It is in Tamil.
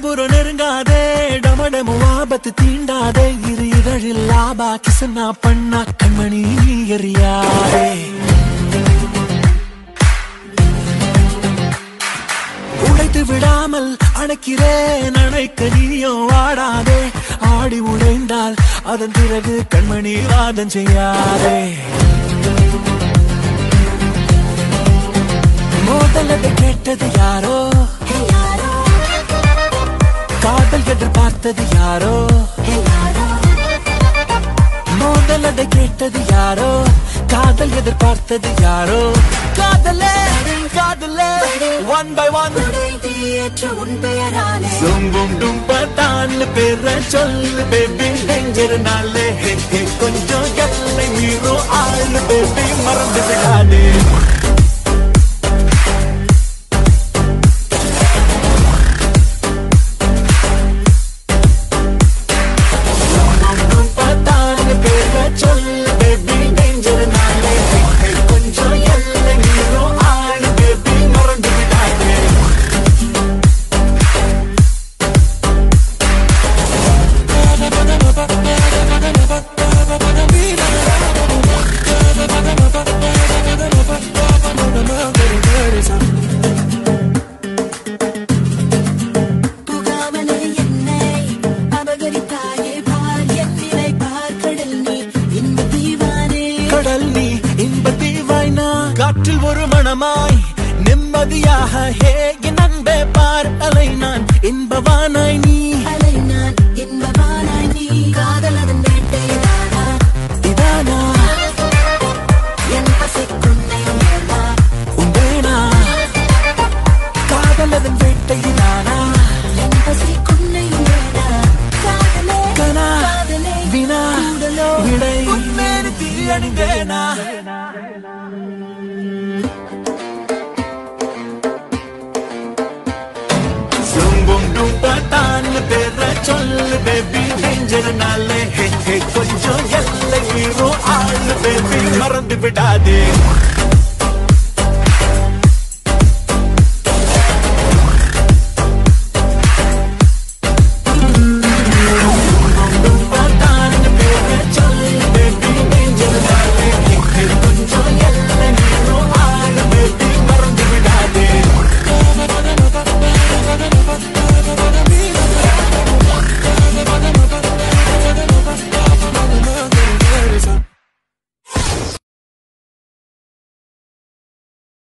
கோபுரம் நெருங்காதே டமடமு ஆபத்து தீண்டாதே. இரு இதழில் லாபா கிசனா பண்ணா கண்மணி நீ எறியாதே உடைத்து விடாமல் அணைக்கிறேன் அணைக்க நீயும் வாடாதே. ஆடி உடைந்தால் அதன் பிறகு கண்மணி வாதம் செய்யாதே. எதிர்பார்த்தது யாரோ? மோதல் அதை கேட்டது யாரோ? காதல் எதிர்பார்த்தது யாரோ? காதலே காதலே. ஒன் பை ஒன் ஏற்று உன் சும்பும் டும்பத்தான் பேர சொல்லு பேபி நெஞ்சிருந்தாலே கொஞ்சம் எல்லை மீறும் ஆளு பேபி மறந்து காற்றில் ஒரு மணமாய் நிம்மதியாக ஹே என் அன்பே பார் அலை நான் இன்பவானாய் நீ. அலை நான் இன்பவானாய் நீ. காதல் அதன் வேட்டைதானா இதானா? என் பசிக்குன்னை உண்டேனா? காதல் அதன் வேட்டையினானா? என் பசிக்குன்னை காதலே கனா? வினா விடை? உண்மையான தீ அணிந்தேனா பேபி டேஞ்சர்னாலே கொஞ்சம் எல்லை மீறும் ஆளு பேபி மறந்து விடாதே.